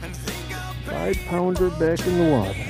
Five pounder back in the water.